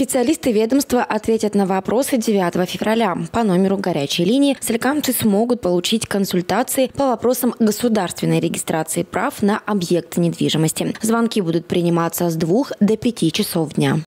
Специалисты ведомства ответят на вопросы 9 февраля. По номеру горячей линии соликамцы смогут получить консультации по вопросам государственной регистрации прав на объекты недвижимости. Звонки будут приниматься с 2 до 5 часов дня.